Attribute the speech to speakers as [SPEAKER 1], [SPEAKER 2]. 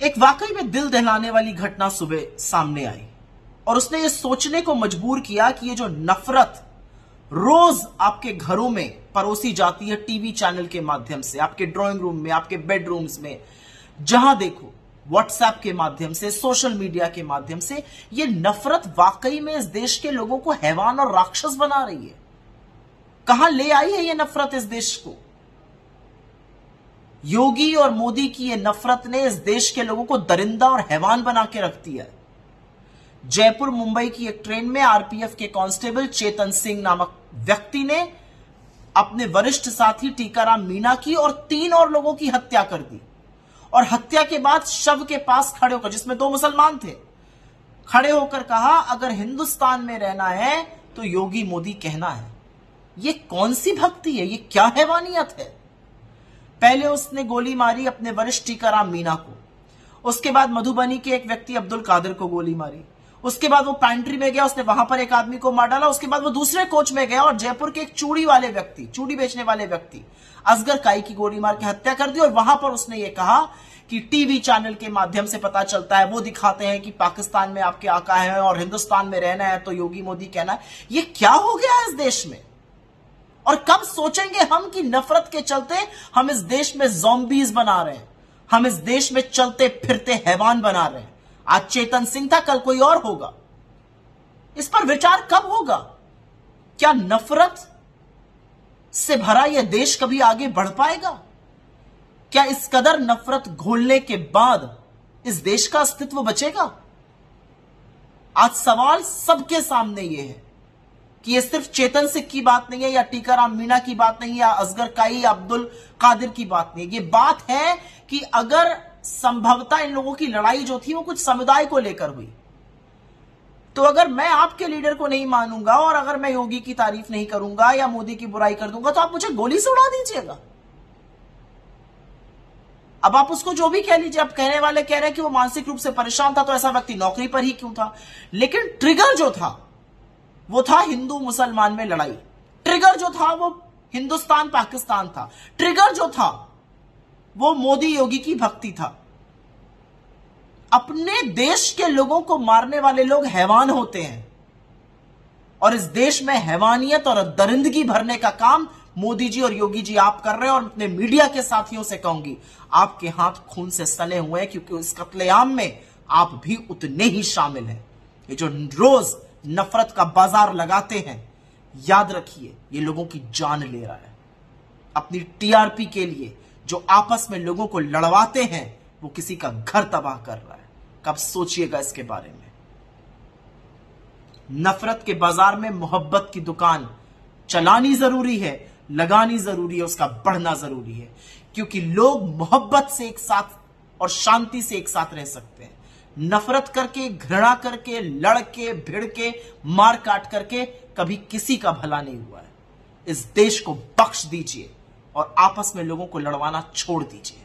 [SPEAKER 1] एक वाकई में दिल दहलाने वाली घटना सुबह सामने आई और उसने ये सोचने को मजबूर किया कि ये जो नफरत रोज आपके घरों में परोसी जाती है टीवी चैनल के माध्यम से, आपके ड्राइंग रूम में, आपके बेडरूम्स में, जहाँ देखो व्हाट्सएप के माध्यम से सोशल मीडिया के माध्यम से, ये नफरत वाकई में इस देश के लोगों को हैवान और राक्षस बना रही है। कहाँ ले आई है ये नफरत इस देश को? योगी और मोदी की ये नफरत ने इस देश के लोगों को दरिंदा और हैवान बना के रख दिया जयपुर, मुंबई की एक ट्रेन में आरपीएफ के कांस्टेबल चेतन सिंह नामक व्यक्ति ने अपने वरिष्ठ साथी टीकाराम मीना की और तीन और लोगों की हत्या कर दी। और हत्या के बाद शव के पास खड़े होकर, जिसमें दो मुसलमान थे, खड़े होकर कहा, अगर हिंदुस्तान में रहना है तो योगी मोदी कहना है। ये कौन सी भक्ति है? ये क्या हैवानियत है? पहले उसने गोली मारी अपने वरिष्ठ टीकाराम मीना को। उसके बाद मधुबनी के एक व्यक्ति अब्दुल कादिर को गोली मारी। उसके बाद वो पैंट्री में गया, उसने वहाँ पर एक आदमी को मार डाला। उसके बाद वो दूसरे कोच में गया और जयपुर के एक चूड़ी वाले व्यक्ति, चूड़ी बेचने वाले व्यक्ति, असगर काई की गोली मार के हत्या कर दी और वहाँ पर उसने ये कहा कि टीवी चैनल के माध्यम से पता चलता है, वो दिखाते हैं कि पाकिस्तान में आपके आका है और हिंदुस्तान में रहना है तो योगी मोदी कहना है। ये क्या हो गया इस देश में? और कब सोचेंगे हम कि नफरत के चलते हम इस देश में जोम्बीज बना रहे हैं? हम इस देश में चलते फिरते हैवान बना रहे हैं। आज चेतन सिंह था, कल कोई और होगा। इस पर विचार कब होगा? क्या नफरत से भरा यह देश कभी आगे बढ़ पाएगा? क्या इस कदर नफरत घोलने के बाद इस देश का अस्तित्व बचेगा? आज सवाल सबके सामने यह है। कि ये सिर्फ़ चेतन सिंह की बात नहीं है, या टीकाराम मीणा की बात नहीं, या असगर काई अब्दुल कादिर की बात नहीं है। ये बात है कि अगर संभवता इन लोगों की लड़ाई जो थी वो कुछ समुदाय को लेकर हुई। तो अगर मैं आपके लीडर को नहीं मानूँगा, और अगर मैं योगी की तारीफ़ नहीं करूँगा, या मोदी की बुराई कर दूँगा तो आप मुझे गोली से उड़ा दीजिएगा। अब आप उसको जो भी कह लीजिए, आप कहने वाले कह रहे हैं कि वो मानसिक रूप से परेशान था तो ऐसा व्यक्ति नौकरी पर ही क्यों था? लेकिन ट्रिगर जो था वो था हिंदू मुसलमान में लड़ाई। ट्रिगर जो था वो हिंदुस्तान पाकिस्तान था। ट्रिगर जो था वो मोदी योगी की भक्ति था। अपने देश के लोगों को मारने वाले लोग हैवान होते हैं। और इस देश में हैवानियत और दरिंदगी भरने का काम मोदी जी और योगी जी आप कर रहे हैं और अपने मीडिया के साथियों से कहूँगी, आपके हाथ खून से सने हुए हैं क्योंकि इस कत्लेआम में आप भी उतने ही शामिल हैं। ये जो रोज नफरत का बाज़ार लगाते हैं। याद रखिए, ये लोगों की जान ले रहा है। अपनी टीआरपी के लिए जो आपस में लोगों को लड़वाते हैं, वो किसी का घर तबाह कर रहा है। कब सोचिएगा इसके बारे में। नफरत के बाज़ार में मोहब्बत की दुकान चलानी ज़रूरी है, लगानी ज़रूरी है, उसका बढ़ना ज़रूरी है। क्योंकि लोग मोहब्बत से एक साथ और शांति से एक साथ रह सकते हैं। नफरत करके, घृणा करके, लड़के भिड़ के मार काट करके कभी किसी का भला नहीं हुआ है। इस देश को बख्श दीजिए और आपस में लोगों को लड़वाना छोड़ दीजिए।